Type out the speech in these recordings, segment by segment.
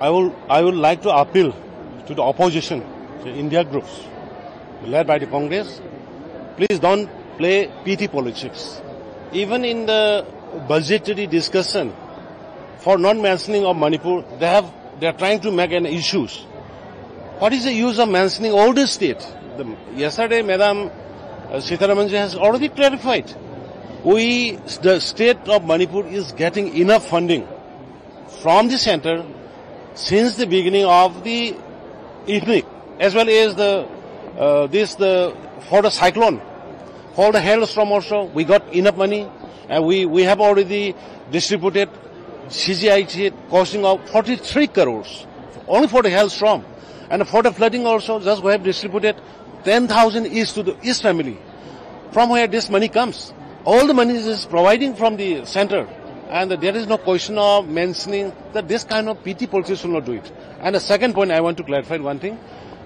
I will I would like to appeal to the opposition, the India groups, led by the Congress. Please don't play PT politics. Even in the budgetary discussion, for non-mentioning of Manipur, they have they are trying to make an issues. What is the use of mentioning all the state? The, yesterday, Madam uh, Sitharamanji has already clarified. We, the state of Manipur is getting enough funding from the center since the beginning of the evening, as well as the uh, this the for the cyclone, for the hailstorm also we got enough money, and we we have already distributed CGIT costing of 43 crores only for the hailstorm, and for the flooding also just we have distributed 10,000 east to the east family, from where this money comes. All the money is providing from the center. And there is no question of mentioning that this kind of PT politics should not do it. And the second point, I want to clarify one thing.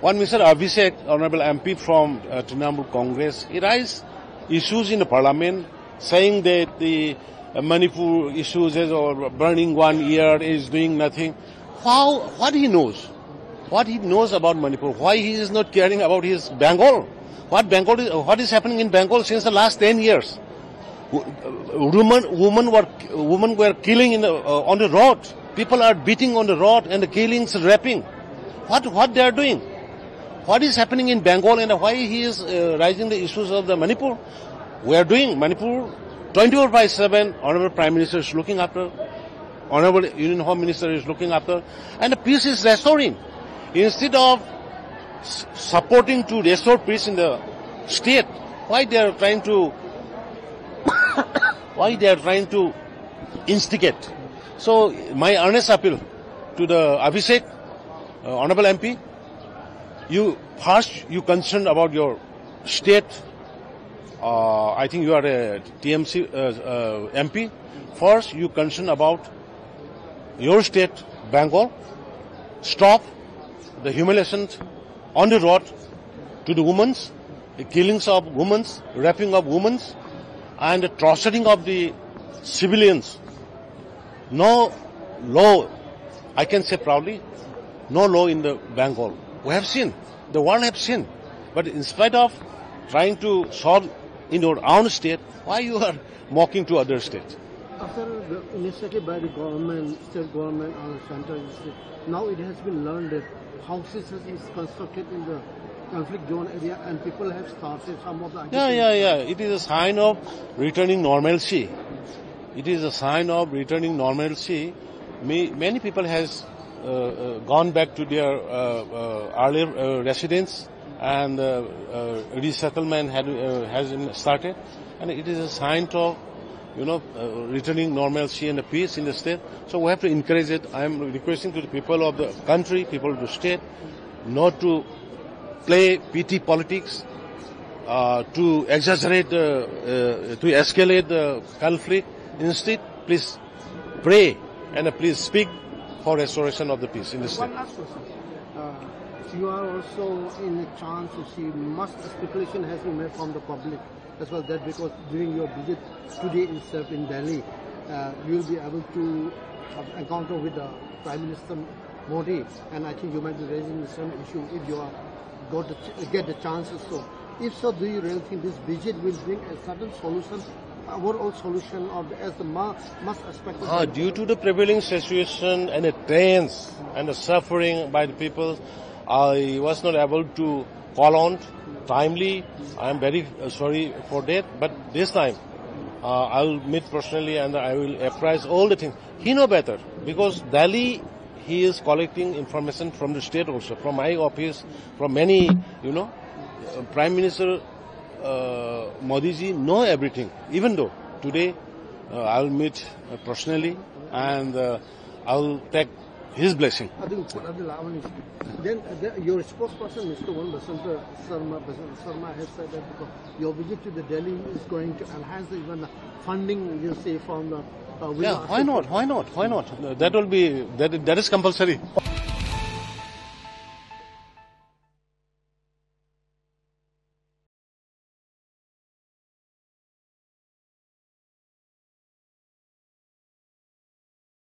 One Mr. Abhishek, Honorable MP from uh, Trinamool Congress, he raised issues in the parliament saying that the uh, Manipur issues is or burning one year is doing nothing. How, what he knows? What he knows about Manipur? Why he is not caring about his Bengal? What Bengal is, what is happening in Bengal since the last 10 years? Women, women were, women were killing in the, uh, on the road. People are beating on the road and the killings, raping. What, what they are doing? What is happening in Bengal and why he is uh, raising the issues of the Manipur? We are doing Manipur 24 by 7. Honorable Prime Minister is looking after. Honorable Union Home Minister is looking after. And the peace is restoring. Instead of supporting to restore peace in the state, why they are trying to why they are trying to instigate. So my earnest appeal to the Abhishek, uh, Honorable MP, you first you concerned about your state. Uh, I think you are a TMC uh, uh MP. First, you concerned about your state, Bengal. Stop the humiliations on the road to the women, the killings of women, raping of women, and the torturing of the civilians. No law, I can say proudly, no law in the Bengal. We have seen, the world have seen. But in spite of trying to solve in your own state, why you are mocking to other states? After the initiative by the government, state government or central state, now it has been learned that houses is constructed in the conflict zone area and people have started some of the... Yeah, yeah, yeah. It is a sign of returning normalcy. It is a sign of returning normalcy. Many people has uh, uh, gone back to their uh, uh earlier uh, residence and uh, resettlement had, has started. And it is a sign of you know, uh, returning normalcy and peace in the state. So we have to encourage it. I am requesting to the people of the country, people of the state, not to play PT politics, uh, to exaggerate, uh, uh, to escalate the conflict. Instead, please pray and please speak for restoration of the peace in the state. One last question. Uh, you are also in a chance to see much speculation has been made from the public as well that because during your visit today itself in Delhi, uh, you will be able to encounter with the Prime Minister Modi and I think you might be raising the same issue if you are got the, get the chances. So, if so, do you really think this visit will bring a certain solution, overall solution, or as the must aspect? Ah, due to the prevailing situation and the pains and the suffering by the people, I was not able to call on timely. I am very uh, sorry for that, but this time uh, I will meet personally and I will apprise all the things. He know better because Delhi he is collecting information from the state also, from my office, from many, you know, uh, Prime Minister uh, Modi ji know everything. Even though today uh, I'll meet uh, personally and uh, I'll take his blessing. Then the, your spokesperson, Mr. Wan Basanta Sarma, Sarma has said that your visit to the Delhi is going to enhance even the funding, you say, from the Oh, yeah, why not? Why not? Why not? That will be that. That is compulsory.